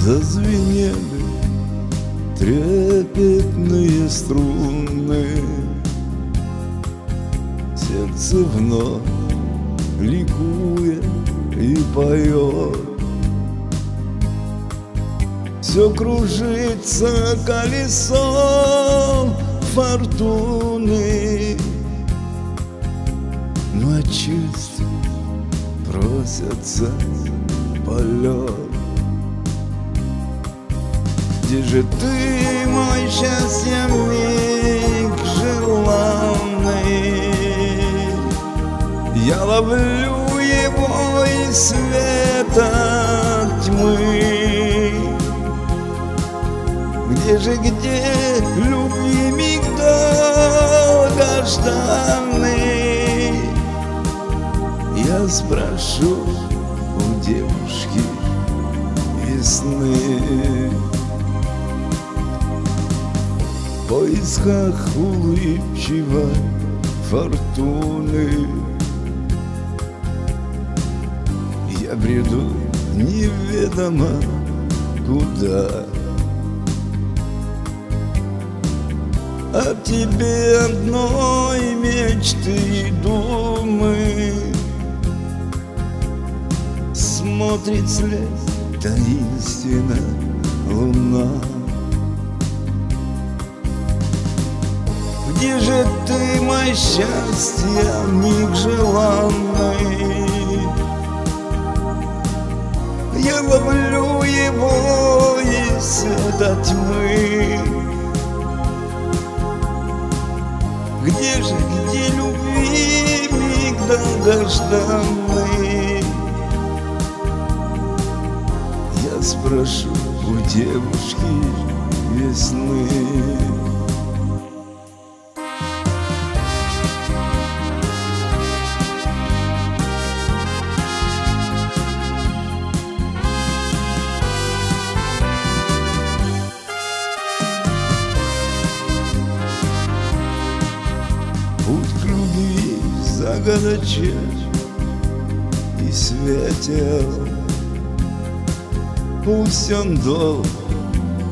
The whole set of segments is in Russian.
Зазвенели трепетные струны. Сердце вновь ликует и поет. Все кружится колесом фортуны. Но от чувств просятся полет Где же ты, мой счастье, миг желанный? Я ловлю его из света тьмы. Где же, где любви миг долгожданный? Я спрошу у девушки весны В поисках улыбчивой фортуны. Я бреду неведомо куда. О тебе одной мечты и думы. Смотрит след таинственно луна Где же ты, мое счастье, миг желанный? Я ловлю его из света тьмы. Где же, где любви миг долгожданный? Я спрошу у девушки весны загадочен и светел. Пусть он долг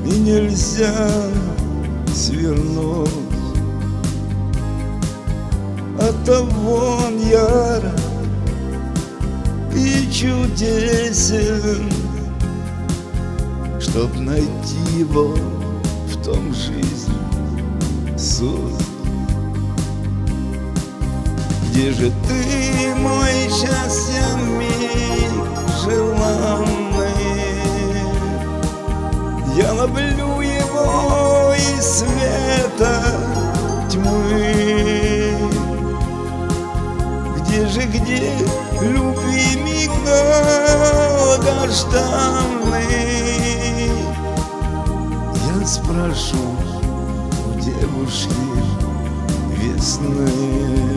и нельзя свернуть. От того он яр и чудесен Чтоб найти его в том жизнь суть где же ты, мой счастье, миг желанный? Я ловлю его из света тьмы. Где же, где любви миг долгожданный? Я спрошу у девушки весны.